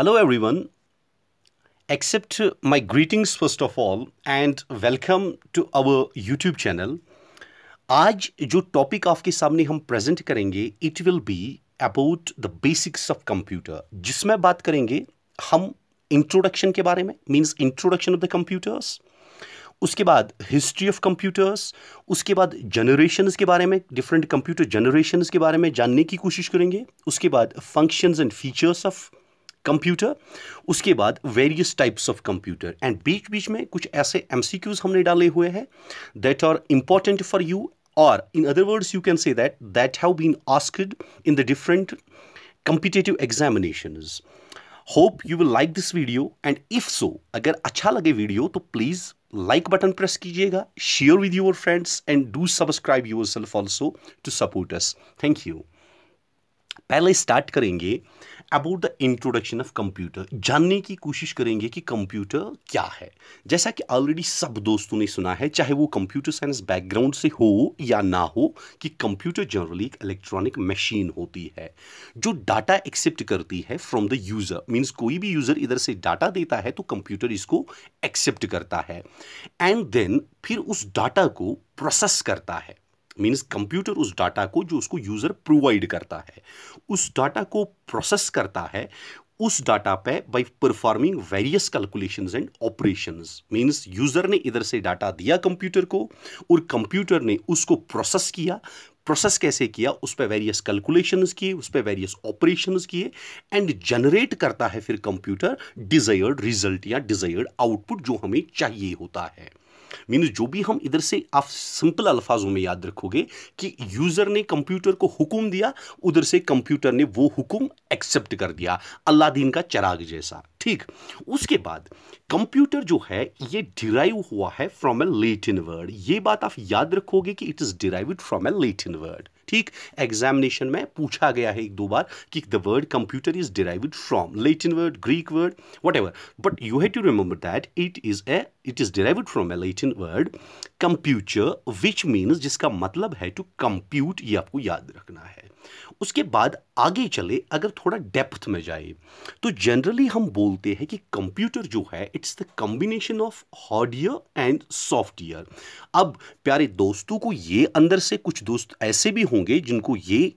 Hello, everyone. Accept my greetings first of all and welcome to our YouTube channel. आज जो topic आपके सामने हम प्रेजेंट करेंगे it will be about the basics of computer जिसमें बात करेंगे हम इंट्रोडक्शन के बारे में means introduction of the computers उसके बाद हिस्ट्री ऑफ़ कंप्यूटर्स उसके बाद जनरेशन्स के बारे में डिफरेंट कंप्यूटर जनरेशन्स के बारे में जानने की कोशिश करेंगे उसके बाद functions and features of computer उसके बाद various types of computer and बीच बीच में कुछ ऐसे एम हमने डाले हुए हैं that are important for you और in other words you can say that that have been asked in the different competitive examination hope you will like this video and if so अगर अच्छा लगे वीडियो तो please like button press कीजिएगा share with your friends and do subscribe yourself also to support us thank you पहले start करेंगे about the introduction of computer जानने की कोशिश करेंगे कि कंप्यूटर क्या है। जैसा कि ऑलरेडी सब दोस्तों ने सुना है, चाहे वो कंप्यूटर साइंस बैकग्राउंड से हो या ना हो, कि कंप्यूटर जनरली एक इलेक्ट्रॉनिक मशीन होती है, जो डाटा एक्सेप्ट करती है फ्रॉम द यूज़र मीन्स कोई भी यूज़र इधर से डाटा देता है तो कंप्यूटर इसको एक्सेप्ट करता है। एंड देन फिर उस डाटा को प्रोसेस करता है। मीन्स कंप्यूटर उस डाटा को जो उसको यूज़र प्रोवाइड करता है, उस डाटा को प्रोसेस करता है, उस डाटा पे by performing various calculations and operations means user ने इधर से डाटा दिया कंप्यूटर को और कंप्यूटर ने उसको प्रोसेस किया। प्रोसेस कैसे किया? उस पर वेरियस कैलकुलेशंस किए, उस पर वेरियस ऑपरेशंस किए एंड जनरेट करता है फिर कंप्यूटर डिजायर्ड रिज़ल्ट या डिजायर्ड आउटपुट जो हमें चाहिए होता है। मीन, जो भी हम इधर से आप सिंपल अल्फाजों में याद रखोगे कि यूज़र ने कंप्यूटर को हुक्म दिया, उधर से कंप्यूटर ने वो हुक्म एक्सेप्ट कर दिया, अल्लादीन का चराग जैसा, ठीक? उसके बाद कंप्यूटर जो है, ये डिराइव हुआ है फ्रॉम ए लेटिन वर्ड ये बात आप याद रखोगे कि it is derive from a Latin word ठीक एग्जामिनेशन में पूछा गया है एक दो बार कि the word computer is derived from Latin word Greek word whatever but you have to remember that it is a it is derived from a Latin word computer which means जिसका मतलब है टू कंप्यूट ये आपको याद रखना है। उसके बाद आगे चले, अगर थोड़ा डेप्थ में जाए तो जनरली हम बोलते हैं कि कंप्यूटर जो है it's the combination of hardware and software अब प्यारे दोस्तों को ये अंदर से कुछ दोस्त ऐसे भी होंगे जिनको ये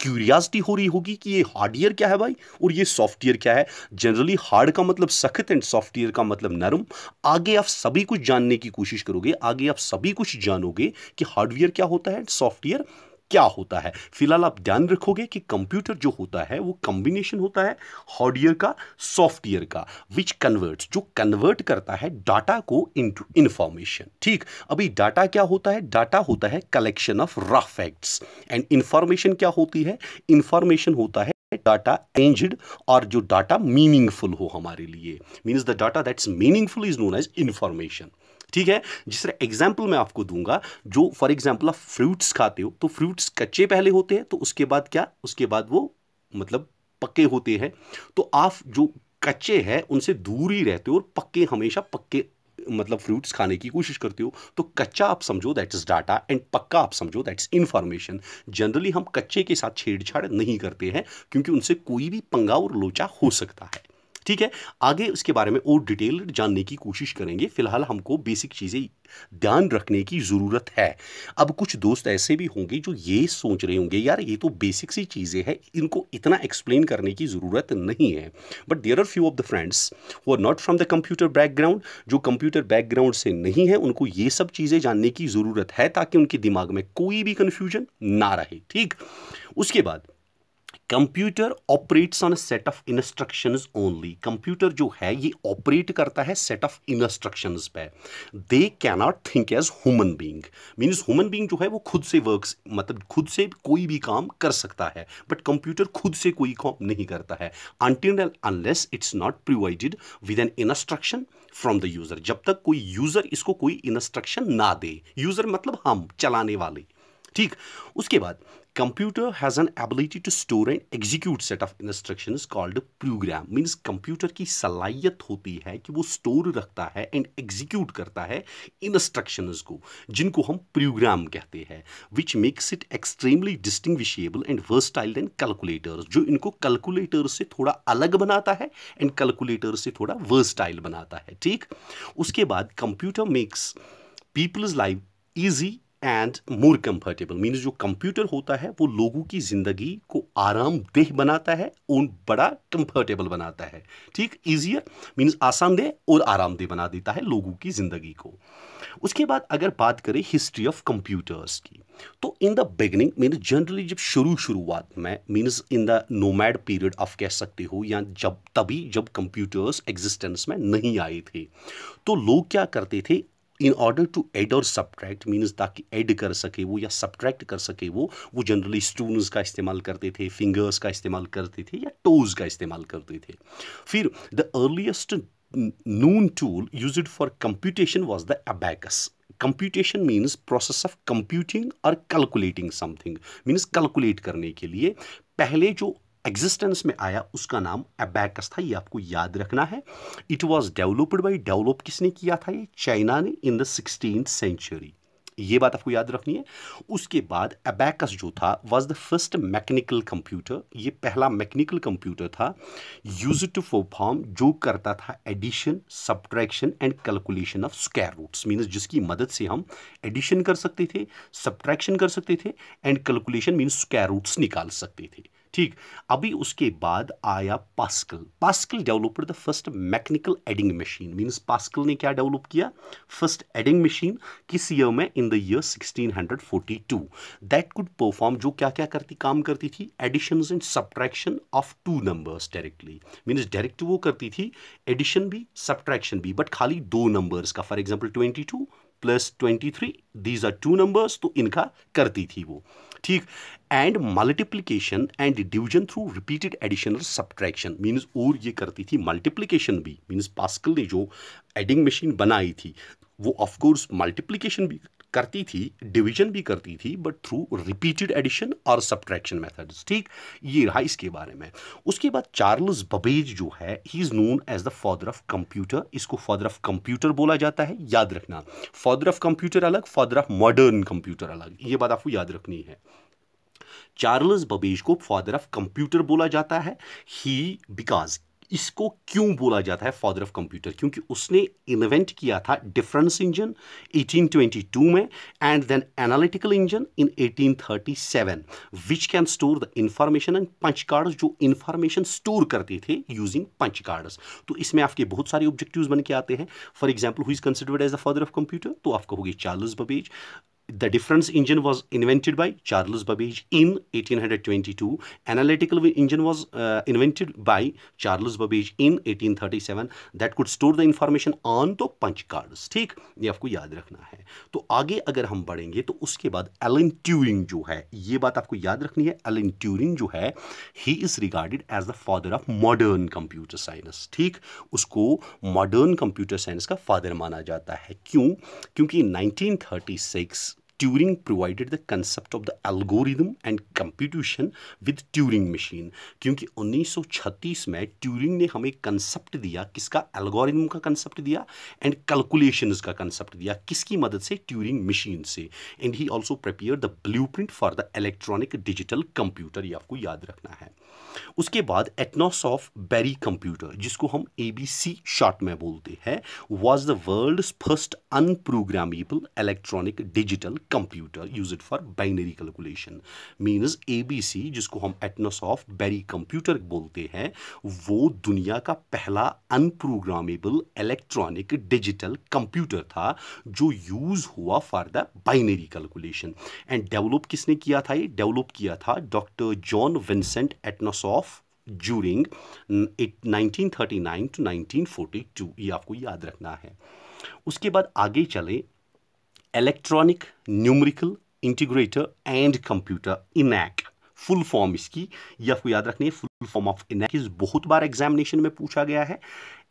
क्यूरियासिटी हो रही होगी कि ये हार्डवेयर क्या है भाई? और ये सॉफ्टवेयर क्या है? जनरली हार्ड का मतलब सख्त एंड सॉफ्टवेयर का मतलब नरम। आगे आप सभी कुछ जानने की कोशिश करोगे, आगे आप सभी कुछ जानोगे कि हार्डवेयर क्या होता है? सॉफ्टवेयर क्या होता है? फ़िलहाल आप ध्यान रखोगे कि कंप्यूटर जो होता है, वो कॉम्बिनेशन होता है हार्डवेयर का सॉफ्टवेयर का विच कन्वर्ट जो कन्वर्ट करता है डाटा को इनटू इंफॉर्मेशन ठीक? अभी डाटा क्या होता है? डाटा होता है collection of rough facts and information क्या होती है? इंफॉर्मेशन होता है डाटा एंजड और जो डाटा मीनिंगफुल हो हमारे लिए. Means the data that's meaningful is known as information ठीक है? जिस तरह एग्ज़ाम्पल मैं आपको दूँगा, जो फॉर एग्ज़ाम्पल आप फ्रूट्स खाते हो तो फ्रूट्स कच्चे पहले होते हैं तो उसके बाद क्या? उसके बाद वो मतलब पक्के होते हैं। तो आप जो कच्चे हैं, उनसे दूर ही रहते हो और पक्के, हमेशा पक्के मतलब फ्रूट्स खाने की कोशिश करते हो। तो कच्चा आप समझो दैट इज़ डाटा एंड पक्का आप समझो दैट्स इन्फॉर्मेशन जनरली हम कच्चे के साथ छेड़छाड़ नहीं करते हैं, क्योंकि उनसे कोई भी पंगा और लोचा हो सकता है। ठीक है? आगे उसके बारे में और डिटेल जानने की कोशिश करेंगे। फ़िलहाल हमको बेसिक चीज़ें ध्यान रखने की ज़रूरत है। अब कुछ दोस्त ऐसे भी होंगे जो ये सोच रहे होंगे, यार, ये तो बेसिक सी चीज़ें हैं, इनको इतना एक्सप्लेन करने की ज़रूरत नहीं है। But there are few of the friends वो are not from the computer background जो कंप्यूटर बैकग्राउंड से नहीं है, उनको ये सब चीज़ें जानने की ज़रूरत है ताकि उनके दिमाग में कोई भी कन्फ्यूज़न ना रहे, ठीक? उसके बाद computer operates on set of instructions only computer जो है, ये ऑपरेट करता है सेट ऑफ़ इंस्ट्रक्शंस पे। They cannot think as human being means human being जो है, वो खुद से वर्क्स मतलब खुद से कोई भी काम कर सकता है। बट कंप्यूटर खुद से कोई काम नहीं करता है। Until unless it's not provided with an instruction from the user जब तक कोई यूज़र इसको कोई इंस्ट्रक्शन ना दे। यूज़र मतलब हम, चलाने वाले। ठीक। उसके बाद, computer has an ability to store and execute set of instructions called program means computer की सलाहियत होती है कि वो स्टोर रखता है एंड एग्जीक्यूट करता है इंस्ट्रक्शंस को, जिनको हम प्रोग्राम कहते हैं which makes it extremely distinguishable and versatile then calculators जो इनको कैलकुलेटर से थोड़ा अलग बनाता है एंड कैलकुलेटर से थोड़ा वर्सटाइल बनाता है। ठीक। उसके बाद computer makes people's life easy and more comfortable means जो कंप्यूटर होता है, वो लोगों की ज़िंदगी को आरामदेह बनाता है और बड़ा कंफर्टेबल बनाता है। ठीक? ईजियर मीन्स आसानदेह और आरामदेह बना देता है लोगों की ज़िंदगी को। उसके बाद अगर बात करें हिस्ट्री ऑफ़ कंप्यूटर्स की तो in the beginning means generally जब शुरू, शुरुआत में means in the nomad period of कह सकते हो, या जब, तभी जब कंप्यूटर्स एग्जिस्टेंस में नहीं आए थे तो लोग क्या करते थे? इन ऑर्डर टू एड और सब्ट्रैक्ट मीन्स ताकि एड कर सके वो या सब्ट्रैक्ट कर सके वो वो जनरली स्टून्स का इस्तेमाल करते थे फिंगर्स का इस्तेमाल करते थे या टोज का इस्तेमाल करते थे। फिर the earliest known tool use for computation was the abacus computation means process of computing और कैलकुलेटिंग समथिंग मीन्स कैलकुलेट करने के लिए पहले जो एग्जिस्टेंस में आया उसका नाम एबैकस था, ये आपको याद रखना है। It was developed by develop किसने किया था ये? चाइना ने इन द सिक्सटीन सेंचुरी ये बात आपको याद रखनी है। उसके बाद अबैकस जो था was the first mechanical computer ये पहला मैकेनिकल कंप्यूटर था। यूज़ टू परफॉर्म जो करता था addition subtraction and calculation of square roots means जिसकी मदद से हम एडिशन कर सकते थे सब्ट्रैक्शन कर सकते थे and calculation means square roots निकाल सकते थे। ठीक। अभी उसके बाद आया Pascal Pascal developed the first mechanical adding machine means Pascal ने क्या डेवलप किया? फ़र्स्ट एडिंग मशीन किस ईयर में? In the year 1642 that could perform जो क्या क्या करती, काम करती थी? Addition and subtraction of two numbers directly means direct वो करती थी एडिशन भी सब्ट्रैक्शन भी बट खाली दो नंबर्स का। For example twenty two plus twenty three these are two numbers तो इनका करती थी वो। ठीक? And multiplication and division through repeated addition और सब्ट्रैक्शन मीन्स और ये करती थी मल्टीप्लीकेशन भी मीन्स पास्कल ने जो एडिंग मशीन बनाई थी, वो ऑफकोर्स मल्टीप्लीकेशन भी करती थी डिवीज़न भी करती थी बट थ्रू रिपीटेड एडिशन और सब्ट्रैक्शन मेथड्स ठीक? ये रहा इसके बारे में। उसके बाद चार्ल्स बबेज जो है he is known as the father of computer इसको फादर ऑफ़ कंप्यूटर बोला जाता है, याद रखना। फादर ऑफ़ कंप्यूटर अलग फादर ऑफ़ मॉडर्न कंप्यूटर अलग, ये बात आपको याद रखनी है। चार्ल्स बबेज को फादर ऑफ़ कंप्यूटर बोला जाता है ही बिकॉज़ इसको क्यों बोला जाता है फादर ऑफ़ कंप्यूटर क्योंकि उसने इन्वेंट किया था डिफरेंस इंजन 1822 में and then analytical engine in 1837 which can store the information and punch cards जो इंफॉर्मेशन स्टोर करते थे यूजिंग पंच कार्ड्स तो इसमें आपके बहुत सारे ऑब्जेक्टिव्स बन के आते हैं। For example who is considered as the father of computer तो आप कहोगे Charles Babbage the difference engine was invented by Charles Babbage in 1822. Analytical engine was uh, invented by Charles Babbage in 1837 that could store the information on the punch cards. ठीक ये आपको याद रखना है तो आगे अगर हम बढ़ेंगे तो उसके बाद एलन ट्यूरिंग जो है ये बात आपको याद रखनी है एलन ट्यूरिंग जो है he is regarded as the father of modern computer science ठीक उसको मॉडर्न कंप्यूटर साइंस का फादर माना जाता है क्यों क्योंकि 1936 Turing provided the concept of the algorithm and computation with Turing machine. क्योंकि 1936 में ट्यूरिंग ने हमें कंसेप्ट दिया, किसका? एल्गोरिदम का कंसेप्ट दिया एंड कैलकुलेशंस का कंसेप्ट दिया, किसकी मदद से? ट्यूरिंग मशीन से। And he also prepare the blueprint for the electronic digital computer ये आपको याद रखना है। उसके बाद एटनॉस ऑफ़ बेरी कंप्यूटर जिसको हम ए बी सी शॉर्ट में बोलते हैं was the world first unprogrammable electronic digital computer use it for binary calculation means A B C जिसको हम एटनॉस ऑफ़ बेरी कंप्यूटर बोलते हैं, वो दुनिया का पहला अनप्रोग्रामेबल इलेक्ट्रॉनिक डिजिटल कंप्यूटर था, जो यूज़ हुआ for the binary calculation and develop किसने किया था ये? डेवलप किया था doctor John Vincent Atanasoff of during 1939 to 1942 ये आपको याद रखना है। उसके बाद आगे चले electronic numerical integrator and computer ENIAC full form इसकी, ये आपको याद रखनी है फुल फॉर्म ऑफ़ इनैकिस बहुत बार एग्जामिनेशन में पूछा गया है।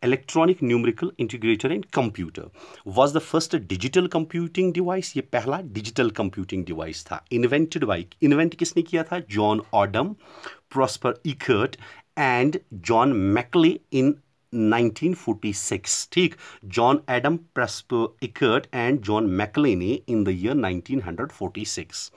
Electronic numerical integrator and computer was the first digital computing device ये पहला डिजिटल कंप्यूटिंग डिवाइस था। इन्वेंटेड बाई इन्वेंट किसने किया था? John Adam Presper Eckert and John Mauchly in 1946 ठीक? John Adam Presper Eckert and John Mauchly ने in the year 1946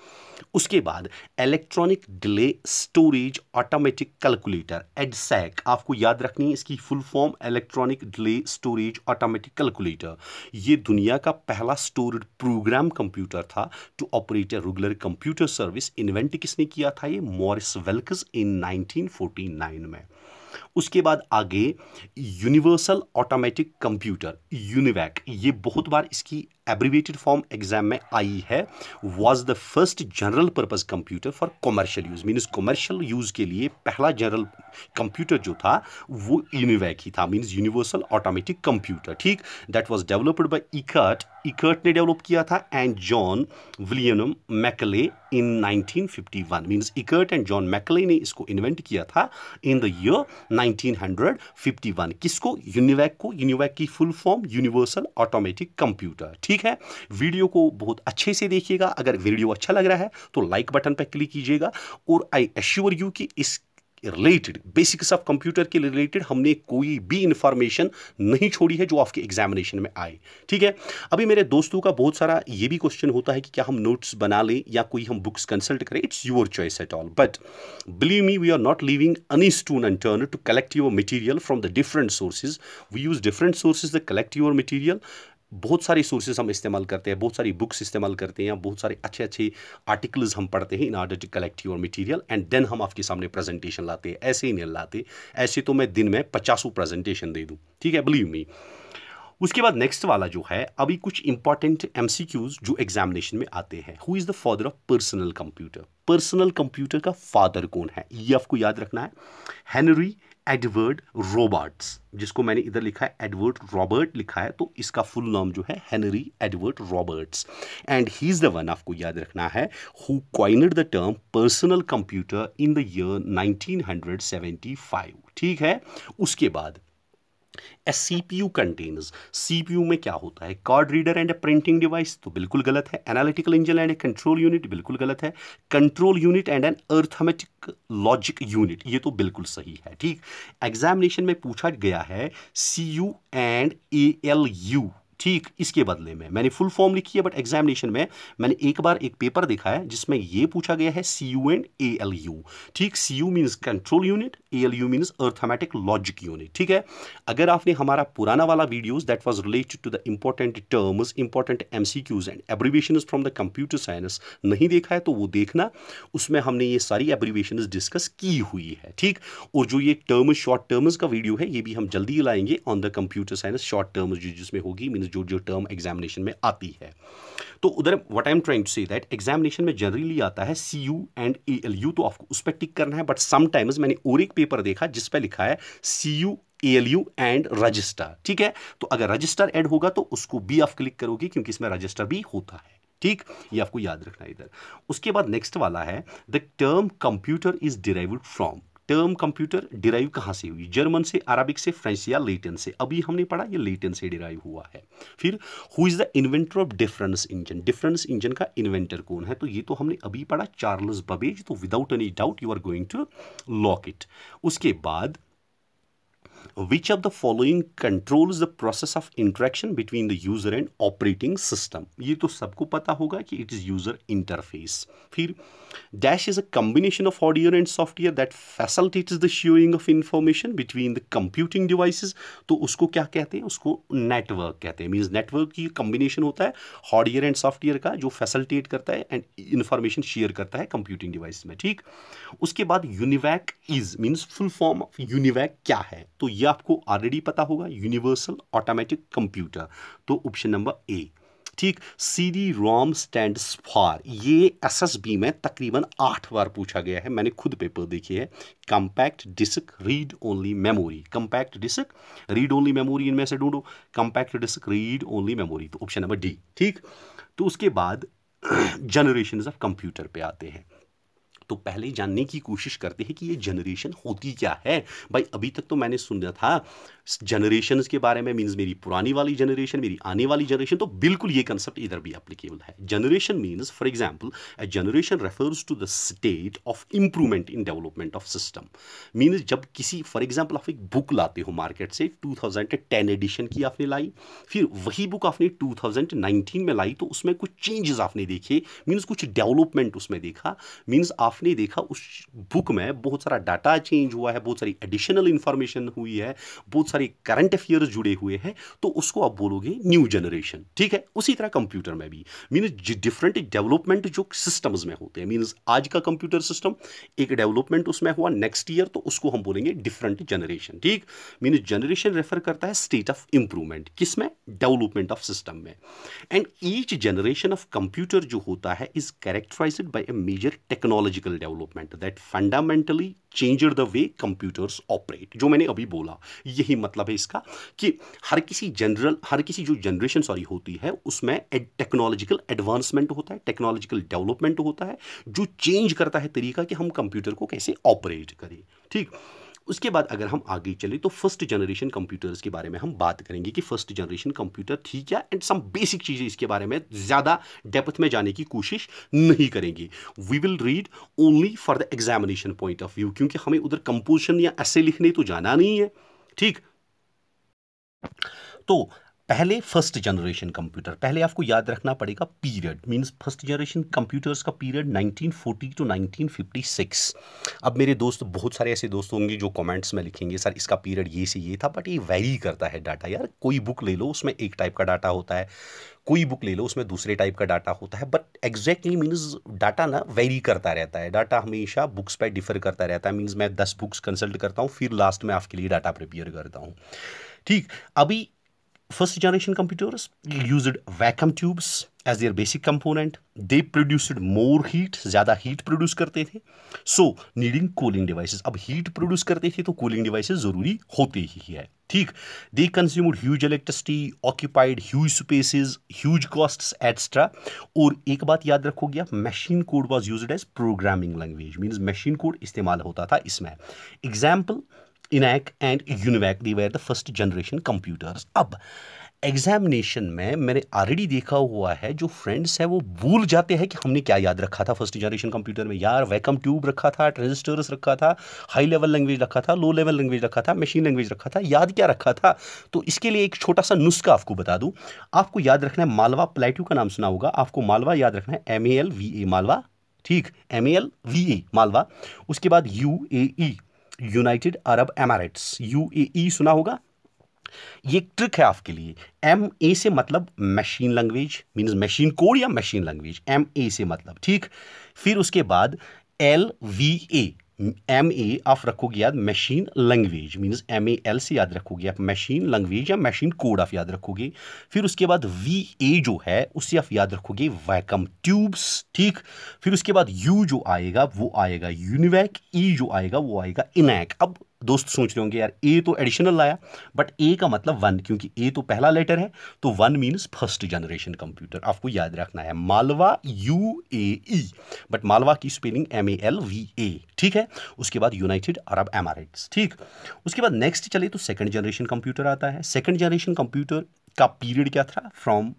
उसके बाद electronic delay storage automatic calculator EDSAC आपको याद रखनी है इसकी full form electronic delay storage automatic calculator ये दुनिया का पहला स्टोरेड प्रोग्राम कंप्यूटर था to operate a regular computer service invent किसने किया था ये? मॉरिस वेल्कस इन 1949 में। उसके बाद आगे यूनिवर्सल ऑटोमेटिक कंप्यूटर, यूनिवैक। ये बहुत बार इसकी एब्रीवेटेड फॉर्म एग्ज़ाम में आई है। Was the first general purpose computer for commercial use means commercial use के लिए पहला जनरल कंप्यूटर जो था, वो यूनिवैक ही था मीन्स यूनिवर्सल ऑटोमेटिक कंप्यूटर ठीक? That was developed by Eckert Eckert ने डेवलप किया था and John William Mauchly in 1951 means Eckert and John Mauchly ने इसको इन्वेंट किया था इन द ईयर 1951 किसको? यूनिवैक को। यूनिवैक की full form universal automatic computer. ठीक है? वीडियो को बहुत अच्छे से देखिएगा। अगर वीडियो अच्छा लग रहा है तो लाइक बटन पर क्लिक कीजिएगा। और आई एश्योर यू कि इस रिलेटेड बेसिक्स ऑफ़ कंप्यूटर के रिलेटेड हमने कोई भी इंफॉर्मेशन नहीं छोड़ी है जो आपके एग्जामिनेशन में आए। ठीक है? अभी मेरे दोस्तों का बहुत सारा ये भी क्वेश्चन होता है कि क्या हम नोट्स बना लें या कोई हम बुक्स कंसल्ट करें। It's your choice at all but believe me we are not leaving any stone and turn to collect your material from the different sources we use different sources the collect your material बहुत सारी sources हम इस्तेमाल करते हैं, बहुत सारी books इस्तेमाल करते हैं बहुत सारे अच्छे अच्छे आर्टिकल्स हम पढ़ते हैं in order to collect your material and then हम आपके सामने प्रेजेंटेशन लाते हैं। ऐसे ही नहीं लाते, ऐसे तो मैं दिन में पचासों प्रेजेंटेशन दे दूँ, ठीक है? बिलीव मी उसके बाद नेक्स्ट वाला जो है, अभी कुछ इंपॉर्टेंट एमसीक्यूज जो एग्जामिनेशन में आते हैं। Who is the father of personal computer personal computer का फादर कौन है? ये आपको याद रखना है। हेनरी एडवर्ड रॉबर्ट्स, जिसको मैंने इधर लिखा है एडवर्ड रॉबर्ट लिखा है तो इसका फुल नाम जो है Henry Edward Roberts. And he is the one आपको याद रखना है who coined the term personal computer in the year 1975 ठीक है? उसके बाद a C P U contains C P U में क्या होता है? Card reader and a printing device तो बिल्कुल गलत है। Analytical engine and a control unit बिल्कुल गलत है। Control unit and an arithmetic logic unit ये तो बिल्कुल सही है, ठीक? एग्जामिनेशन में पूछा गया है C U and A L U ठीक इसके बदले में। मैंने फुल फॉर्म लिखी है बट एग्जामिनेशन में मैंने एक बार एक पेपर देखा है, जिसमें ये पूछा गया है C U and A L U ठीक C U means control unit A L U means arithmetic logic unit ठीक है? अगर आपने हमारा पुराना वाला videos that was related to the important terms important M C Qs and abbreviation from the computer science नहीं देखा है तो वो देखना। उसमें हमने ये सारी एब्रीवेशन डिस्कस की हुई है। ठीक? और जो ये टर्म शॉर्ट टर्म्स का वीडियो है, ये भी हम जल्दी लाएँगे on the computer science short terms जिसमें होगी मीन्स जो जो टर्म एग्जामिनेशन में आती है। तो उधर what I am trying to say that examination में जनरली आता है C U and A L U तो आपको उस पर टिक करना है बट समटाइम्स मैंने और एक पेपर देखा जिस पर लिखा है C U A L U and register ठीक है? तो अगर रजिस्टर एड होगा तो उसको भी आप क्लिक करोगे, क्योंकि इसमें रजिस्टर भी होता है, ठीक? ये आपको याद रखना इधर। उसके बाद नेक्स्ट वाला है the term computer is derived from term computer derive कहाँ से हुई? जर्मन से अरबिक से फ्रेंच या लेटन से? अभी हमने पढ़ा, ये लेटन से डिराइव हुआ है। फिर who is the inventor of difference engine difference engine का इन्वेंटर कौन है? तो ये तो हमने अभी पढ़ा चार्ल्स बबेज तो without any doubt you are going to lock it उसके बाद which of the following controls the process of interaction between the user and operating system ये तो सबको पता होगा कि it is user interface फिर dash is a combination of hardware and software that facilitates the sharing of information between the computing devices तो उसको क्या कहते हैं उसको network कहते हैं मीन्स network की combination होता है हार्डवेयर एंड सॉफ्टवेयर का जो फैसिलिटेट करता है एंड इंफॉर्मेशन शेयर करता है कंप्यूटिंग डिवाइस में ठीक उसके बाद UNIVAC is means full form of UNIVAC क्या है तो ये आपको ऑलरेडी पता होगा यूनिवर्सल ऑटोमेटिक कंप्यूटर तो ऑप्शन नंबर ए ठीक? C D ROM stand for ये एस एस बी में तकरीबन आठ बार पूछा गया है। मैंने खुद पेपर देखे है। Compact disc read only memory compact disc read only memory इनमें से ढूंढो। Compact disc read only memory तो ऑप्शन नंबर डी ठीक? तो उसके बाद जनरेशन ऑफ़ कंप्यूटर पे आते हैं। तो पहले जानने की कोशिश करते हैं कि ये जनरेशन होती क्या है। भाई, अभी तक तो मैंने सुना था जनरेशन के बारे में मीन्स मेरी पुरानी वाली जनरेशन मेरी आने वाली जनरेशन तो बिल्कुल ये कंसेप्ट इधर भी एप्लीकेबल है। Generation means for example a generation refers to the state of improvement in development of system means जब किसी फॉर एग्ज़ाम्पल आप एक बुक लाते हो मार्केट से 2010 एडिशन की आपने लाई, फिर वही बुक आपने 2019 में लाई तो उसमें कुछ चेंजेस आपने देखे मीन्स कुछ डेवलपमेंट उसमें देखा मीन्स आपने देखा उस बुक में बहुत सारा डाटा चेंज हुआ है, बहुत सारी एडिशनल इंफॉर्मेशन हुई है, बहुत सारे करंट अफेयर्स जुड़े हुए हैं तो उसको आप बोलोगे न्यू जनरेशन ठीक है? उसी तरह कंप्यूटर में भी। मीन्स डिफरेंट डेवलपमेंट जो सिस्टम्स में होते हैं। मीन्स आज का कंप्यूटर सिस्टम एक डेवलपमेंट उसमें हुआ नेक्स्ट ईयर तो उसको हम बोलेंगे डिफरेंट जनरेशन ठीक? मीन्स जनरेशन रेफर करता है स्टेट ऑफ़ इंप्रूवमेंट किसमें? डेवलपमेंट ऑफ़ सिस्टम में। And each generation of computer जो होता है is characterize by a major technological development that fundamentally changed the way computers operate जो मैंने अभी बोला, यही मतलब है इसका कि हर किसी जनरल हर किसी जो जनरेशन सॉरी होती है, उसमें टेक्नोलॉजिकल एडवांसमेंट होता है टेक्नोलॉजिकल डेवलपमेंट होता है, जो चेंज करता है तरीका कि हम कंप्यूटर को कैसे ऑपरेट करें, ठीक? उसके बाद अगर हम आगे चले तो फ़र्स्ट जनरेशन कंप्यूटर्स के बारे में हम बात करेंगे कि फ़र्स्ट जनरेशन कंप्यूटर थी क्या एंड सम बेसिक चीज़ें इसके बारे में ज़्यादा डेप्थ में जाने की कोशिश नहीं करेंगे। We will read only for the examination point of view क्योंकि हमें उधर कंपोजिशन या ऐसे लिखने तो जाना नहीं है। ठीक? तो पहले फ़र्स्ट जनरेशन कंप्यूटर पहले आपको याद रखना पड़ेगा period means first generation computers का पीरियड 1940 टू 1956 अब मेरे दोस्त, बहुत सारे ऐसे दोस्त होंगे जो कमेंट्स में लिखेंगे, सर, इसका पीरियड ये से ये था बट ये वेरी करता है डाटा यार, कोई बुक ले लो, उसमें एक टाइप का डाटा होता है, कोई बुक ले लो, उसमें दूसरे टाइप का डाटा होता है बट एग्जैक्टली मीन्स डाटा ना वेरी करता रहता है डाटा हमेशा बुक्स पर डिफर करता रहता है मीन्स मैं दस बुक्स कंसल्ट करता हूँ, फिर लास्ट में आपके लिए डाटा प्रिपेयर करता हूँ। ठीक, अभी first generation computers used vacuum tubes as their basic component they produced more heat ज़्यादा heat produce करते थे so needing cooling devices अब heat produce करते थे तो cooling devices ज़रूरी होते ही है ठीक they consumed huge electricity occupied huge spaces huge costs etc और एक बात याद रखोगे आप machine code was used as programming language means machine code इस्तेमाल होता था इसमें example ENIAC and UNIVAC they were the first generation computers अब एग्जामिनेशन में मैंने ऑलरेडी देखा हुआ है, जो फ्रेंड्स हैं, वो भूल जाते हैं कि हमने क्या याद रखा था फ़र्स्ट जनरेशन कंप्यूटर में। यार वैकम ट्यूब रखा था ट्रांजिस्टर्स रखा था हाई लेवल लैंग्वेज रखा था लो लेवल लैंग्वेज रखा था मशीन लैंग्वेज रखा था, याद क्या रखा था? तो इसके लिए एक छोटा सा नुस्खा आपको बता दूँ। आपको याद रखना है मालवा प्लेट्यू का नाम सुना होगा। आपको मालवा याद रखना है M A L V A Malwa. ठीक M A L V A Malwa. उसके बाद U A E United Arab Emirates UAE सुना होगा? ये ट्रिक है आपके लिए। एम ए से मतलब machine language mean machine code या मशीन लैंग्वेज एम ए से मतलब ठीक? फिर उसके बाद L V A M A आप रखोगे याद machine language means M A L से याद रखोगे। आप मशीन लैंग्वेज या मशीन कोड आप याद रखोगे। फिर उसके बाद वी ए जो है उससे आप याद रखोगे। वैकम ट्यूब्स ठीक? फिर उसके बाद यू जो आएगा, वो आएगा यूनिवैक ई जो आएगा, वो आएगा इनैक अब दोस्त सोच रहे होंगे, यार ए तो एडिशनल लाया बट ए का मतलब वन क्योंकि ए तो पहला लेटर है तो one means first generation computer आपको याद रखना है, Malwa U A E but Malwa की spelling M A L V A ठीक है? उसके बाद यूनाइटेड अरब एमारेट्स ठीक? उसके बाद नेक्स्ट चले तो सेकेंड जनरेशन कंप्यूटर आता है। सेकेंड जनरेशन कंप्यूटर का पीरियड क्या था? फ्रॉम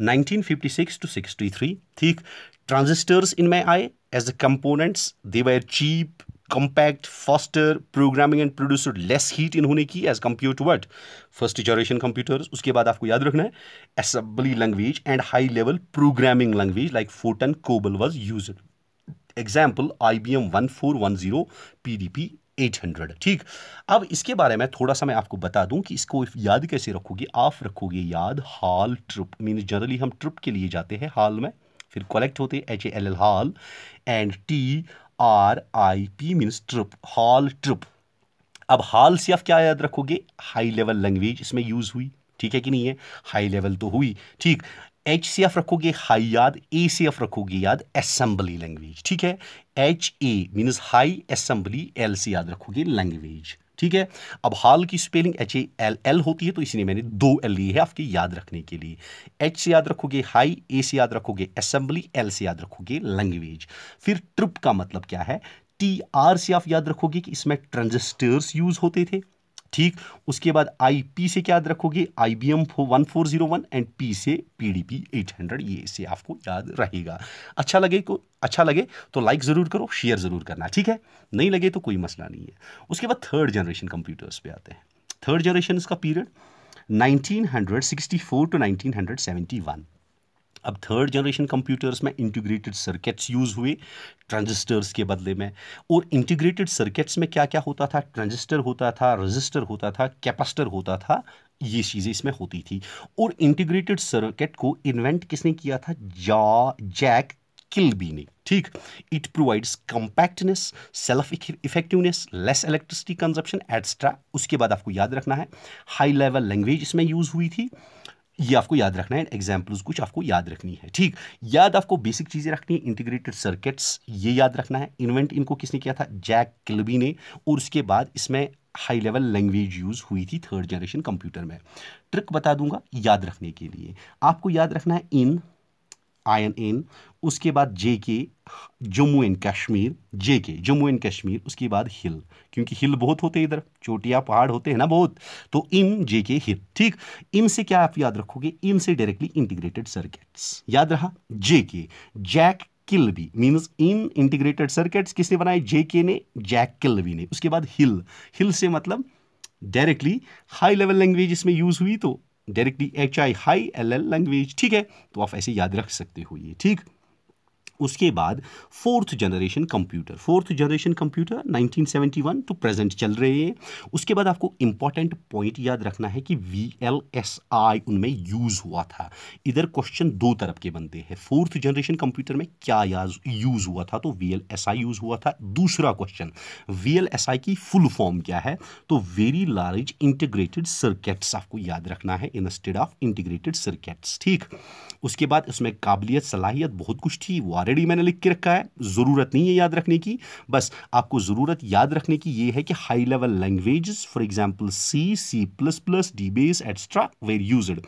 1956 टू 63 ठीक? ट्रांजिस्टर्स इनमें आए as the components they were cheap compact faster programming and produced less heat इन्होंने की as compare to word first generation computer उसके बाद आपको याद रखना है assembly language and high level programming language like photo and COBOL was use example I B M one four one zero P D P eight hundred ठीक? अब इसके बारे में थोड़ा सा मैं आपको बता दूँ कि इसको याद कैसे रखोगे? आप रखोगे याद, हाल ट्रिप मीन जनरली हम ट्रिप के लिए जाते हैं हाल में, फिर कलेक्ट होते हैं H A L L hall and T R I P means trip hall trip अब हाल से आप क्या याद रखोगे? हाई लेवल लैंग्वेज इसमें यूज़ हुई। ठीक है कि नहीं है? हाई लेवल तो हुई। ठीक। एच सी एफ़ रखोगे हाई याद ए सी एफ़ रखोगे याद असेंबली लैंग्वेज ठीक है? H A means high assembly L से याद रखोगे लैंग्वेज ठीक है? अब हाल की spelling H A L L होती है तो इसलिए मैंने दो एल लिए है आपके याद रखने के लिए। एच से याद रखोगे हाई ए से याद रखोगे असेंबली एल से याद रखोगे लैंग्वेज फिर ट्रिप का मतलब क्या है? टी आर से आप याद रखोगे कि इसमें ट्रांजिस्टर्स यूज़ होते थे। ठीक, उसके बाद आई पी से क्या याद रखोगे? I B M one four zero one and P से P D P eight hundred ये से आपको याद रहेगा। अच्छा लगे को अच्छा लगे तो लाइक ज़रूर करो शेयर ज़रूर करना, ठीक है? नहीं लगे तो कोई मसला नहीं है। उसके बाद थर्ड जनरेशन कंप्यूटर्स पे आते हैं। थर्ड जनरेशन का पीरियड 1964 टू 1971 अब थर्ड जनरेशन कंप्यूटर्स में इंटीग्रेटेड सर्किट्स यूज़ हुए ट्रांजिस्टर्स के बदले में। और इंटीग्रेटेड सर्किट्स में क्या क्या होता था? ट्रांजिस्टर होता था रजिस्टर होता था कैपेसिटर होता था, ये चीज़ें इसमें होती थी। और इंटीग्रेटेड सर्किट को इन्वेंट किसने किया था? जा जैक किलबी ने। ठीक? It provides compactness self effectiveness less electricity consumption etcetera उसके बाद आपको याद रखना है हाई लेवल लैंग्वेज इसमें यूज़ हुई थी। ये आपको याद रखना है एग्जाम्पल्स कुछ आपको याद रखनी है, ठीक? याद आपको बेसिक चीज़ें रखनी है इंटीग्रेटेड सर्किट्स ये याद रखना है। इन्वेंट इनको किसने किया था? जैक किलबी ने, और उसके बाद इसमें हाई लेवल लैंग्वेज यूज़ हुई थी थर्ड जनरेशन कंप्यूटर में। ट्रिक बता दूँगा याद रखने के लिए। आपको याद रखना है इन आई एन एन उसके बाद J K, Jammu and Kashmir, J K, Jammu and Kashmir, उसके बाद हिल, क्योंकि हिल बहुत होते हैं इधर, चोटियाँ पहाड़ होते हैं ना बहुत तो इन, जे के, हिल, ठीक? इन से क्या आप याद रखोगे? इन से डायरेक्टली इंटीग्रेटेड सर्किट्स याद रहा? J K, Jack Kilby means इन इंटीग्रेटेड सर्किट्स किसने बनाए? जे के ने, जैक किलबी ने, उसके बाद हिल हिल से मतलब डायरेक्टली हाई लेवल लैंग्वेज इसमें यूज़ हुई तो directly H I high L L language ठीक है? तो आप ऐसे याद रख सकते हो ये, ठीक? उसके बाद fourth generation computer fourth generation computer 1971 to present चल रहे हैं। उसके बाद आपको इंपॉर्टेंट पॉइंट याद रखना है कि वी एल एस आई उनमें यूज़ हुआ था। इधर क्वेश्चन दो तरफ़ के बनते हैं। फोर्थ जनरेशन कंप्यूटर में क्या यूज़ हुआ था? तो V L S I use हुआ था। दूसरा question V L S I की फुल फॉर्म क्या है? तो वेरी लार्ज इंटीग्रेटेड सर्किट्स आपको याद रखना है इंस्टेड ऑफ़ इंटीग्रेटेड सर्किट्स ठीक? उसके बाद उसमें काबिलियत, सलाहियत बहुत कुछ थी वो ऑलरेडी मैंने लिख के रखा है, ज़रूरत नहीं है याद रखने की। बस आपको ज़रूरत याद रखने की ये है कि high level language for example C C plus plus D base etcetera were used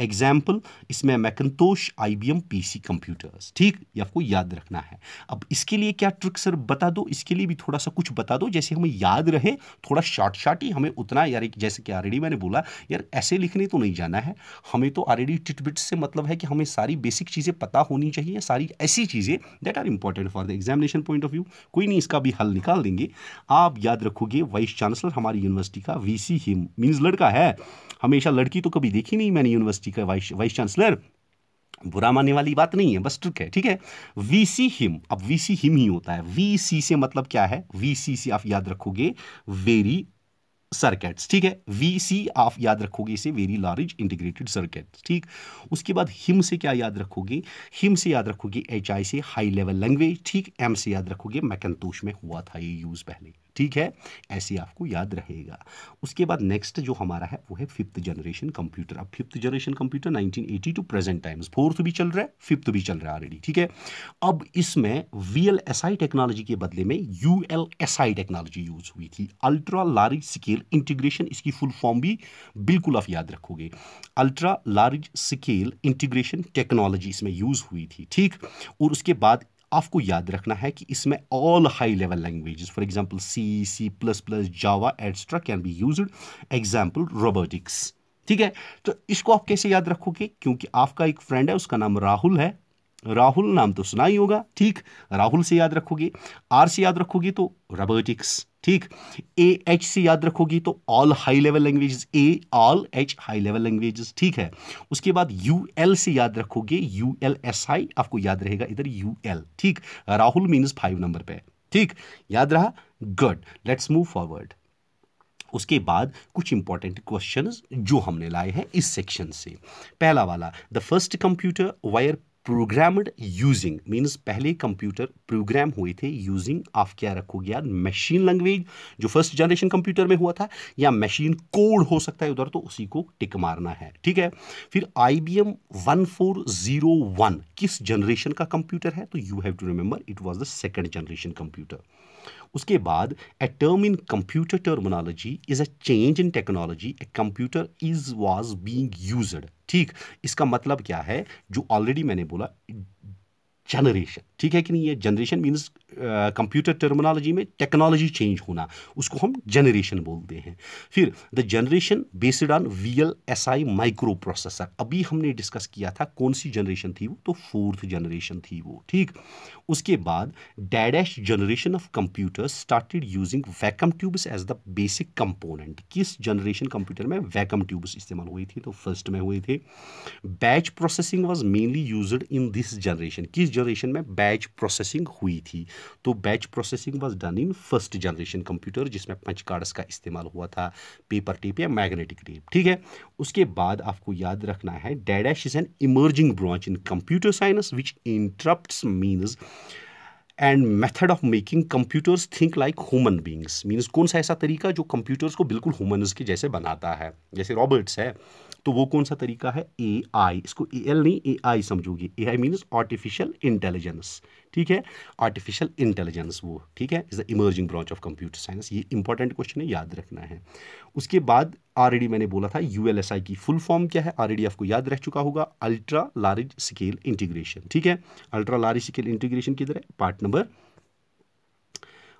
example इसमें Macintosh I B M P C computers ठीक? ये आपको याद रखना है। अब इसके लिए क्या ट्रिक सर बता दो? इसके लिए भी थोड़ा सा कुछ बता दो, जैसे हमें याद रहे, थोड़ा शॉर्ट शॉर्ट ही हमें उतना यार जैसे कि ऑलरेडी मैंने बोला, यार ऐसे लिखने तो नहीं जाना है। हमें तो ऑलरेडी टिटबिट से मतलब है कि हमें सारी बेसिक चीज़ें पता होनी चाहिए, सारी ऐसी चीज़ें चीज़ें that are important for the examination point of view कोई नहीं, इसका भी हल निकाल देंगे। आप याद रखोगे वाइस चांसलर हमारी यूनिवर्सिटी का वी सी हिम मीन्स लड़का है। हमेशा लड़की तो कभी देखी नहीं मैंने यूनिवर्सिटी का वाइस वाइस चांसलर बुरा मानने वाली बात नहीं है, बस ट्रिक है, ठीक है? वी सी हिम अब वी सी हिम ही होता है। वी सी से मतलब क्या है? वी सी से आप याद रखोगे वेरी सर्किट्स ठीक है? वी सी आप याद रखोगे इसे वेरी लार्ज इंटीग्रेटेड सर्किट्स ठीक? उसके बाद हिम से क्या याद रखोगे? हिम से याद रखोगे एच आई से हाई लेवल लैंग्वेज ठीक? एम से याद रखोगे मैकंतोष में हुआ था ये यूज़ पहले। ठीक है, ऐसे आपको याद रहेगा। उसके बाद नेक्स्ट जो हमारा है, वो है फिफ्थ जनरेशन कंप्यूटर अब fifth generation computer 1980 to present times fourth भी चल रहा है फिफ्थ भी चल रहा है ऑलरेडी ठीक है? अब इसमें V L S I technology के बदले में U L S I technology use हुई थी। अल्ट्रा लार्ज स्केल इंटीग्रेशन इसकी फुल फॉर्म भी बिल्कुल आप याद रखोगे। Ultra large scale integration technology इसमें यूज़ हुई थी, ठीक? और उसके बाद आपको याद रखना है कि इसमें all high level languages for example C C plus plus Java etcetera can be used example robotics ठीक है? तो इसको आप कैसे याद रखोगे? क्योंकि आपका एक फ्रेंड है, उसका नाम राहुल है। राहुल नाम तो सुना ही होगा, ठीक। राहुल से याद रखोगे, आर से याद रखोगे तो रोबोटिक्स, ठीक। ए, एच से याद रखोगी तो all high level languages, A, all, H, high level languages, ठीक है। उसके बाद यू, एल से याद रखोगे, यू, एल, एस, आई, आपको याद रहेगा इधर यू, एल, ठीक। राहुल मीन्स फाइव नंबर पे, ठीक। याद रहा? गुड लेट्स मूव फॉरवर्ड उसके बाद कुछ इंपॉर्टेंट क्वेश्चंस जो हमने लाए हैं इस सेक्शन से। पहला वाला the first computer were programmed using, means पहले कंप्यूटर प्रोग्राम हुए थे यूजिंग आप क्या रखोगे यार? मशीन लैंग्वेज जो फ़र्स्ट जनरेशन कंप्यूटर में हुआ था, या मशीन कोड हो सकता है उधर तो उसी को टिक मारना है, ठीक है? फिर I B M one four zero one किस जनरेशन का कंप्यूटर है? तो you have to remember it was the second generation computer उसके बाद a term in computer terminology is a change in technology a computer is was being used ठीक, इसका मतलब क्या है? जो ऑलरेडी मैंने बोला जनरेशन ठीक है कि नहीं? ये जनरेशन मीन्स कंप्यूटर टर्मिनोलॉजी में टेक्नोलॉजी चेंज होना, उसको हम जनरेशन बोलते हैं। फिर the generation based on V L S I microprocessor अभी हमने डिस्कस किया था कौन सी जनरेशन थी वो? तो फोर्थ जनरेशन थी वो, ठीक? उसके बाद dash dash generation of computers started using vacuum tubes as the basic component किस जनरेशन कंप्यूटर में? वैकम ट्यूब्स इस्तेमाल हुई थी तो फ़र्स्ट में हुए थे। Batch processing was mainly use in this generation किस जनरेशन में? बैच प्रोसेसिंग हुई थी। तो batch processing was done in first generation computer जिसमें पंच कार्ड्स का इस्तेमाल हुआ था पेपर टेप या मैग्नेटिक टेप ठीक है? उसके बाद आपको याद रखना है dash dash is an emerging branch in computer science which interrupt means and method of making computers think like human beings means कौन सा ऐसा तरीका जो कंप्यूटर्स को बिल्कुल ह्यूमन्स के जैसे बनाता है? जैसे रॉबर्ट्स है तो वो कौन सा तरीका है? ए आई इसको ए एल नहीं ए आई समझोगे। A I means artificial intelligence ठीक है? आर्टिफिशियल इंटेलिजेंस वो, ठीक है? Is the emerging branch of computer science ये इंपॉर्टेंट क्वेश्चन है, याद रखना है। उसके बाद ऑलरेडी मैंने बोला था यू आई की फुल फॉर्म क्या है? ऑलरेडी आपको याद रह चुका होगा अल्ट्रा लार्ज स्केल इंटीग्रेशन ठीक है? अल्ट्रा लार्ज स्केल इंटीग्रेशन किधर है? Part number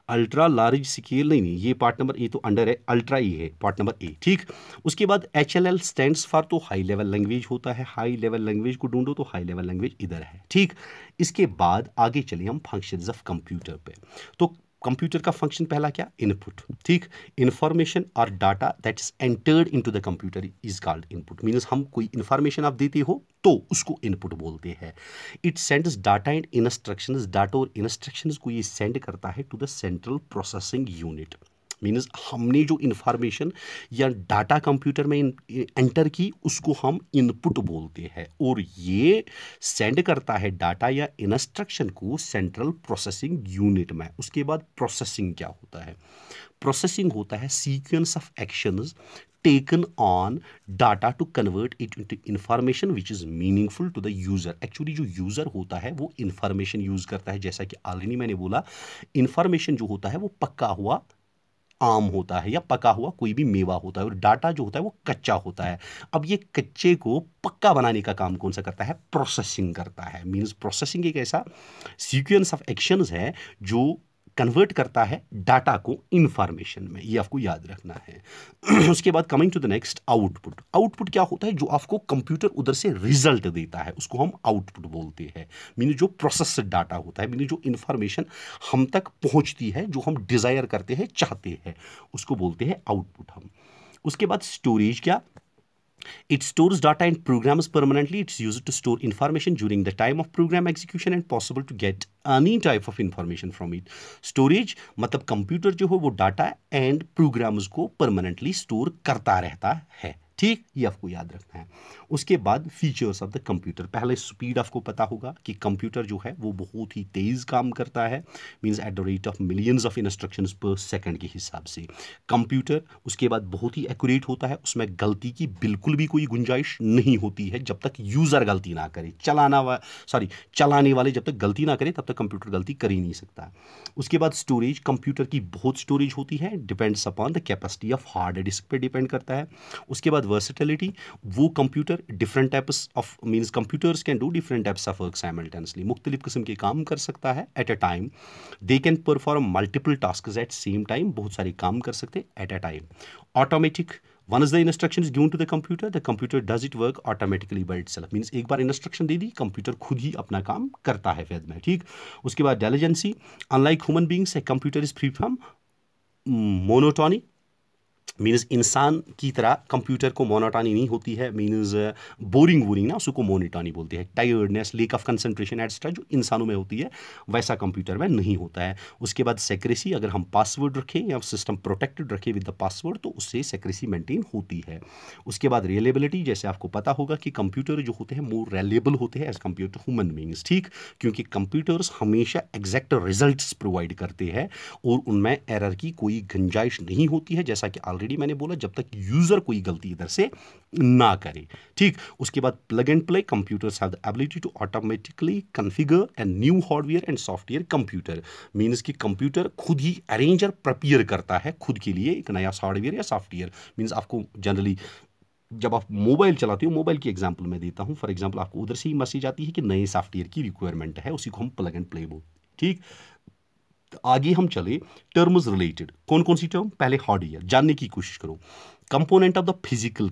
ultra large scale नहीं नहीं, ये पार्ट नंबर ए तो अंडर है, अल्ट्रा ई है पार्ट नंबर ए ठीक? उसके बाद H L L stand for तो हाई लेवल लैंग्वेज होता है हाई लेवल लैंग्वेज को ढूंढो तो हाई लेवल लैंग्वेज इधर है, ठीक? इसके बाद आगे चले हम फ़ंक्शन ऑफ़ कंप्यूटर पे। तो कंप्यूटर का फ़ंक्शन पहला क्या? इनपुट ठीक? इंफॉर्मेशन और data that is entered into the computer is called input means हम कोई इंफॉर्मेशन आप देते हो तो उसको इनपुट बोलते हैं। It sends data and instructions data और इंस्ट्रक्शंस को ये सेंड करता है to the central processing unit means हमने जो इन्फॉर्मेशन या डाटा कंप्यूटर में एंटर की, उसको हम इनपुट बोलते हैं। और ये सेंड करता है डाटा या इंस्ट्रक्शन को सेंट्रल प्रोसेसिंग यूनिट में। उसके बाद प्रोसेसिंग क्या होता है? प्रोसेसिंग होता है sequence of actions taken on data to convert it into information which is meaningful to the user actually जो यूज़र होता है, वो इंफॉर्मेशन यूज़ करता है। जैसा कि ऑलरेडी मैंने बोला इंफॉर्मेशन जो होता है, वो पक्का हुआ आम होता है या पका हुआ कोई भी मेवा होता है और डाटा जो होता है वो कच्चा होता है। अब ये कच्चे को पक्का बनाने का काम कौन सा करता है? प्रोसेसिंग करता है। मीन्स प्रोसेसिंग एक ऐसा सीक्वेंस ऑफ़ एक्शंस है जो कन्वर्ट करता है डाटा को इंफॉर्मेशन में। ये आपको याद रखना है। उसके बाद coming to the next output output क्या होता है? जो आपको कंप्यूटर उधर से रिज़ल्ट देता है, उसको हम आउटपुट बोलते हैं। मीन जो प्रोसेस डाटा होता है मीन जो इंफॉर्मेशन हम तक पहुँचती है, जो हम डिज़ायर करते हैं, चाहते हैं, उसको बोलते हैं आउटपुट हम। उसके बाद स्टोरेज क्या? It stores data and programs permanently. It's used to store information during the time of program execution and possible to get any type of information from it. Storage मतलब कंप्यूटर जो हो वो data and programs को permanently store करता रहता है ठीक ये आपको याद रखना है। उसके बाद फीचर्स ऑफ़ द कंप्यूटर पहले स्पीड आपको पता होगा कि कंप्यूटर जो है, वो बहुत ही तेज़ काम करता है। Means at the rate of millions of instruction per second के हिसाब से। कंप्यूटर उसके बाद बहुत ही एक्यूरेट होता है। उसमें गलती की बिल्कुल भी कोई गुंजाइश नहीं होती है जब तक यूज़र गलती ना करे। चलाना वा सॉरी चलाने वाले जब तक गलती ना करे, तब तक कंप्यूटर गलती कर ही नहीं सकता। उसके बाद स्टोरेज कंप्यूटर की बहुत स्टोरेज होती है। Depends upon the capacity of hard disk पर डिपेंड करता है। उसके बाद वर्सिटिलिटी वो computer different types of means computers can do different types of work simultaneously मुख्तलिफ़ किस्म के काम कर सकता है at a time they can perform multiple task at same time बहुत सारे काम कर सकते हैं at a time automatic one is the instruction is given to the computer the computer does it work automatically by itself means एक बार instruction दे दी कंप्यूटर खुद ही अपना काम करता है फैद में, ठीक? उसके बाद diligence unlike human beings a computer is free from monotony means इंसान की तरह कंप्यूटर को मोनोटानी नहीं होती है मीन्स बोरिंग वोरिंग ना, उसको मोनिटानी बोलते हैं। Tiredness lack of concentration etcetera जो इंसानों में होती है, वैसा कंप्यूटर में नहीं होता है। उसके बाद सेक्रेसी अगर हम पासवर्ड रखें या सिस्टम प्रोटेक्टेड रखें विद द पासवर्ड तो उससे सेक्रेसी मेंटेन होती है। उसके बाद रिलेबिलिटी जैसे आपको पता होगा कि कंप्यूटर जो होते हैं मोर रेलेबल होते हैं as compare to human beings ठीक? क्योंकि कंप्यूटर्स हमेशा एग्जैक्ट रिज़ल्ट प्रोवाइड करते हैं, और उनमें एरर की कोई गुंजाइश नहीं होती है, जैसा कि ऑलरेडी मैंने बोला, जब तक यूज़र कोई गलती इधर से ना करे। ठीक, उसके बाद plug and play computers have the ability to automatically configure and new hardware and software computer means कि कंप्यूटर खुद ही अरेंज और प्रपेयर करता है खुद के लिए एक नया हार्डवेयर या सॉफ्टवेयर मीन्स आपको जनरली जब आप मोबाइल चलाते हो मोबाइल की एग्जांपल मैं देता हूँ। फॉर एग्जांपल आपको उधर से ही मैसेज आती है कि नए सॉफ्टवेयर की रिक्वायरमेंट है, उसी को हम प्लग एंड प्ले बोलते ठीक आगे हम चले टर्म्स रिलेटेड कौन कौन सी टर्म पहले हार्ड ईयर जानने की कोशिश करो। Component of the physical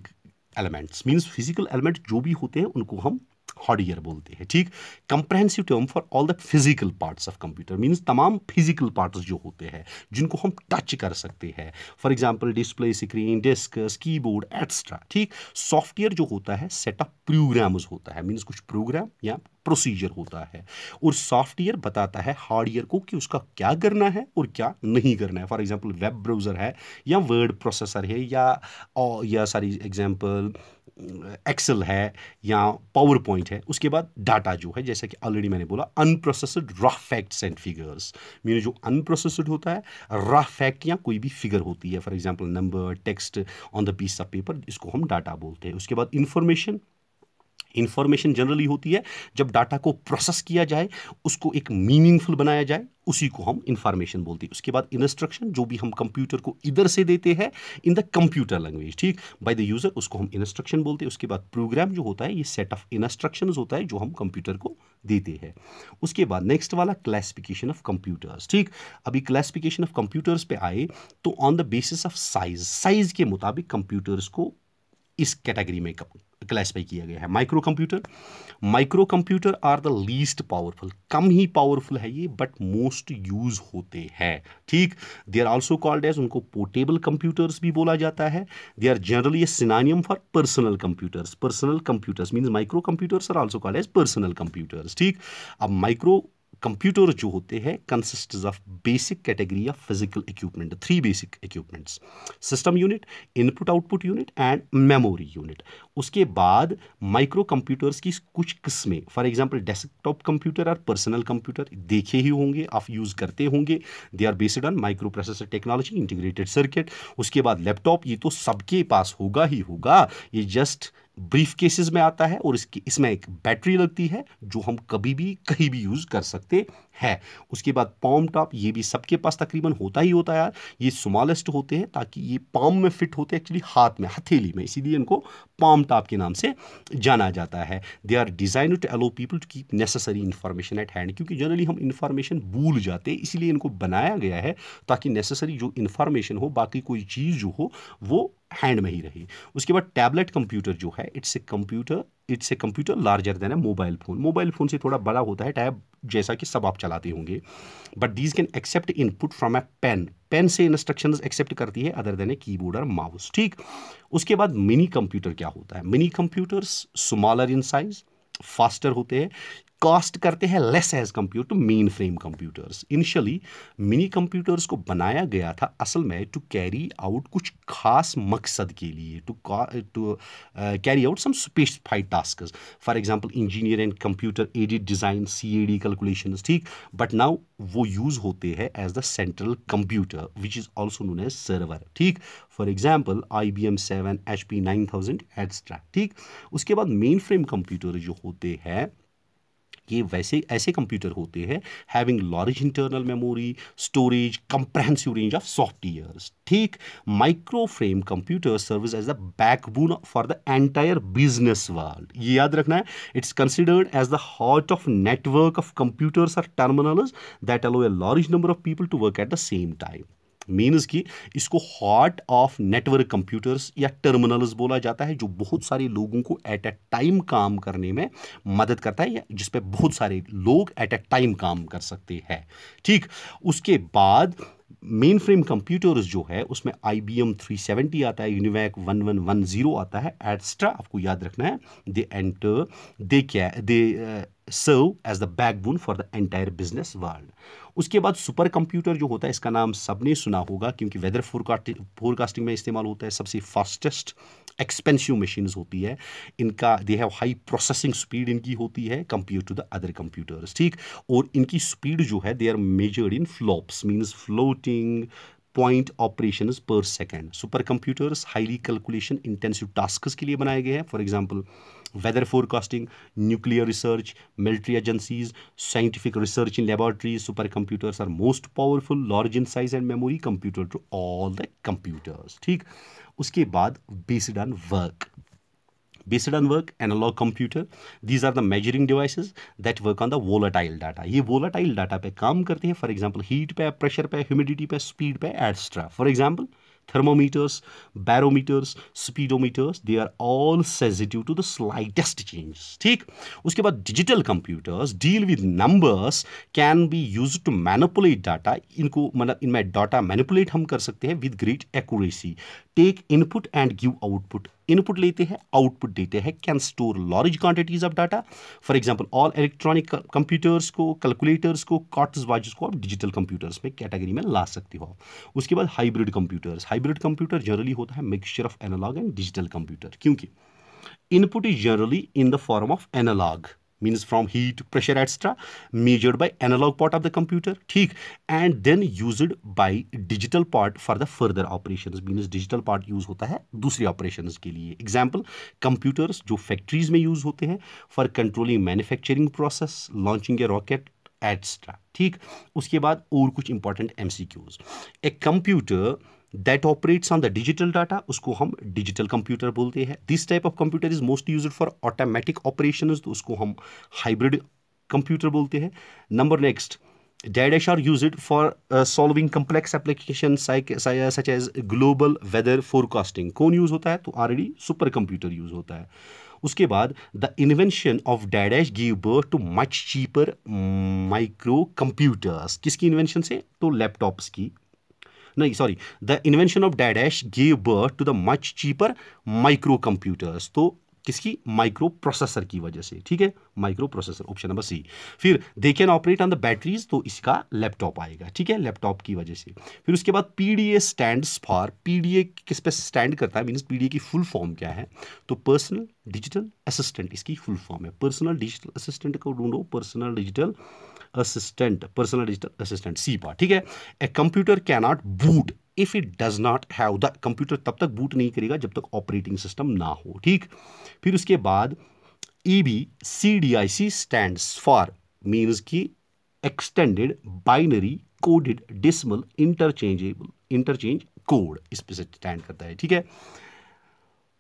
elements means physical element जो भी होते हैं, उनको हम हार्डवेयर बोलते हैं, ठीक? Comprehensive term for all the physical parts of computer means तमाम फ़िज़िकल पार्ट्स जो होते हैं, जिनको हम टच कर सकते हैं। For example display screen disk keyboard extra ठीक? सॉफ्टवेयर जो होता है सेट ऑफ़ प्रोग्राम्स होता है मीन्स कुछ प्रोग्राम या प्रोसीजर होता है। और सॉफ्टवेयर बताता है हार्डवेयर को कि उसका क्या करना है और क्या नहीं करना है। फॉर एग्जांपल वेब ब्राउज़र है या वर्ड प्रोसेसर है या या सारी एग्जांपल एक्सेल है या पावर पॉइंट है, उसके बाद डाटा जो है, जैसा कि ऑलरेडी मैंने बोला unprocessed raw facts and figures mean जो अनप्रोसेस्ड होता है रॉ फैक्ट या कोई भी फिगर होती है for example number text on the piece of paper इसको हम डाटा बोलते हैं। उसके बाद इंफॉर्मेशन इंफॉर्मेशन जनरली होती है, जब डाटा को प्रोसेस किया जाए, उसको एक मीनिंगफुल बनाया जाए, उसी को हम इंफॉर्मेशन बोलते हैं। उसके बाद इंस्ट्रक्शन जो भी हम कंप्यूटर को इधर से देते हैं इन द कंप्यूटर लैंग्वेज ठीक? बाय द यूज़र उसको हम इंस्ट्रक्शन बोलते हैं। उसके बाद प्रोग्राम जो होता है, ये सेट ऑफ़ इंस्ट्रक्शन होता है, जो हम कंप्यूटर को देते हैं। उसके बाद नेक्स्ट वाला क्लासिफिकेशन ऑफ़ कंप्यूटर्स ठीक? अभी क्लासिफिकेशन ऑफ़ कंप्यूटर्स पे आए तो on the basis of size size के मुताबिक कंप्यूटर्स को इस कैटेगरी में क्लासिफाई किया गया है। Micro computer micro computer are the least powerful. कम ही पावरफुल है ये, बट मोस्ट यूज़ होते हैं। ठीक? They are also called as उनको पोर्टेबल कंप्यूटर्स भी बोला जाता है। They are generally a synonym for personal computers personal computers means micro computers are also called as personal computers ठीक? अब माइक्रो कंप्यूटर जो होते हैं consist of basic category of physical equipment three basic equipments system unit input output unit and memory unit उसके बाद micro computers की कुछ किस्में फॉर एग्जांपल डेस्कटॉप कंप्यूटर और पर्सनल कंप्यूटर देखे ही होंगे, आप यूज़ करते होंगे। They are based on micro processor technology integrated circuit उसके बाद लैपटॉप ये तो सबके पास होगा ही होगा। ये जस्ट ब्रीफ केसेस में आता है और इसकी, इसमें एक बैटरी लगती है, जो हम कभी भी, कहीं भी यूज़ कर सकते हैं। उसके बाद पॉम टॉप, ये भी सबके पास तकरीबन होता ही होता है यार। ये स्मॉलेस्ट होते हैं, ताकि ये पाम में फिट होते हैं एक्चुअली हाथ में, हथेली में। इसीलिए इनको पाम टॉप के नाम से जाना जाता है। They are design to allow people to keep necessary information at hand क्योंकि जनरली हम इन्फॉर्मेशन भूल जाते हैं, इसीलिए इनको बनाया गया है, ताकि नेसेसरी जो इन्फॉर्मेशन हो, बाकी कोई चीज़ जो हो, वो हैंड में ही रही। उसके बाद टैबलेट कंप्यूटर जो है it's a computer it's a computer larger than a mobile phone mobile phone से थोड़ा बड़ा होता है टैब जैसा कि सब आप चलाते होंगे। But these can accept input from a pen pen से इंस्ट्रक्शन एक्सेप्ट करती है अदर देन ए कीबोर्ड और माउस ठीक? उसके बाद मिनी कंप्यूटर क्या होता है? Mini computers smaller in size faster होते हैं। कॉस्ट करते हैं less as compare to mainframe computers initially mini computers को बनाया गया था असल में टू कैरी आउट कुछ खास मकसद के लिए to to carry out some specified task for example engineer and computer aided design C A D calculation ठीक? बट नाउ वो यूज़ होते हैं as the central computer which is also known as server ठीक? For example I B M seven H P nine thousand etcetera ठीक? उसके बाद main frame computer जो होते हैं ये वैसे ऐसे कंप्यूटर होते हैं having large internal memory storage comprehensive range of softwares ठीक? Micro frame computer service as the backbone for the entire business world ये याद रखना है it's considered as the heart of network of computers और terminals that allow a large number of people to work at the same time means कि इसको heart of network computers या terminals बोला जाता है, जो बहुत सारे लोगों को एट ए टाइम काम करने में मदद करता है या जिस पे बहुत सारे लोग एट ए टाइम काम कर सकते हैं। ठीक, उसके बाद मेन फ्रेम कंप्यूटर्स जो है, उसमें I B M three seventy आता है UNIVAC one one one zero आता है एट्सट्रा आपको याद रखना है दे एंटर दे क्या they serve as the backbone for the entire business world उसके बाद सुपर कंप्यूटर जो होता है, इसका नाम सबने सुना होगा, क्योंकि वेदर फोरकास्टिंग में इस्तेमाल होता है, सबसे फास्टेस्ट एक्सपेंसिव मशीन्स होती है। इनका they have high processing speed इनकी होती है compare to the other computers ठीक? और इनकी स्पीड जो है they are measured in flops means floating point operation per second super computers highly calculation intensive task के लिए बनाए गए हैं। For example weather forecasting nuclear research military agencies scientific research in laboratories super computers are most powerful large in size and memory computer to all the computers ठीक? उसके बाद based on work on work analog computer these are the measuring devices that work on the volatile data ये volatile data पे काम करते हैं for example heat पे pressure पे humidity पे speed पे etc for example thermometers, barometers, speedometers, they are all sensitive to the slightest change. ठीक उसके बाद digital computers deal with numbers can be used to manipulate data. इनको मतलब इनमें data manipulate हम कर सकते हैं with great accuracy. Take input and give output. Input लेते हैं, आउटपुट देते हैं। Can store large quantities of data? For example, all electronic computers को, कैलकुलेटर्स को कॉट्स वाचेस को आप डिजिटल कंप्यूटर्स में कैटेगरी में ला सकते हो। उसके बाद hybrid computers. Hybrid computer generally होता है mixture of analog and digital computer क्योंकि input is generally in the form of analog means from heat pressure etc measured by analog part of the computer ठीक and then used by digital part for the further operations means digital part use होता है दूसरी operations के लिए example computers जो factories में use होते हैं for controlling manufacturing process launching a rocket etc ठीक उसके बाद और कुछ important MCQs a computer that operates on the digital data उसको हम डिजिटल कंप्यूटर बोलते हैं this type of computer is most use for automatic operation तो उसको हम हाइब्रिड कंप्यूटर बोलते हैं number next dash dash are use for solving complex application such as global weather forecasting कौन यूज़ होता है? तो ऑलरेडी सुपर कंप्यूटर यूज़ होता है। उसके बाद the invention of dash dash give birth to much cheaper micro computers किसकी invention से? तो लैपटॉप्स की। नहीं sorry the invention of dash dash gave birth to the much cheaper micro computers तो किसकी? माइक्रो प्रोसेसर की वजह से, ठीक है? Micro processor option number C फिर they can operate on the batteries तो इसका लैपटॉप आएगा, ठीक है? लैपटॉप की वजह से। फिर उसके बाद पीडीए स्टैंड फॉर पीडीए किस पे स्टैंड करता है? मीन्स पीडीए की फुल फॉर्म क्या है? तो पर्सनल डिजिटल असिस्टेंट इसकी फुल फॉर्म है। पर्सनल डिजिटल असिस्टेंट को ढूंढो personal digital assistant personal digital assistant C part ठीक है? A computer cannot boot if it does not have the computer तब तक बूट नहीं करेगा जब तक ऑपरेटिंग सिस्टम ना हो, ठीक? फिर उसके बाद E B C D I C stand for means की extended binary coded decimal interchangeable interchange code इस पे स्टैंड करता है, ठीक है?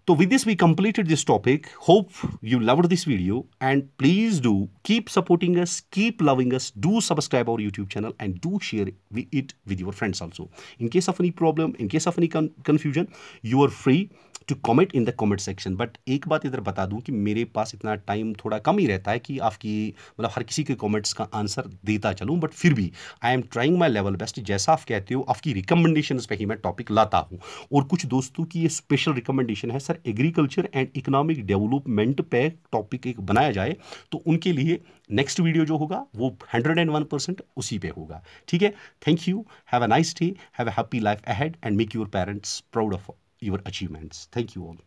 So with this, we completed this topic. Hope you loved this video and please do keep supporting us, keep loving us, do subscribe our YouTube channel and do share it with your friends also. In case of any problem, in case of any confusion, you are free to comment in the comment section but एक बात इधर बता दूँ कि मेरे पास इतना time थोड़ा कम ही रहता है कि आपकी मतलब हर किसी के कॉमेंट्स का आंसर देता चलूँ बट फिर भी I am trying my level best जैसा आप कहते हो, आपकी रिकमेंडेशन पे ही मैं टॉपिक लाता हूँ। और कुछ दोस्तों की ये स्पेशल रिकमेंडेशन है sir agriculture and economic development पे टॉपिक एक बनाया जाए तो उनके लिए नेक्स्ट वीडियो जो होगा, वो हंड्रेड एंड वन परसेंट उसी पे होगा। ठीक है? Thank you have a nice day have a happy life ahead and make your parents proud of your achievements. Thank you all.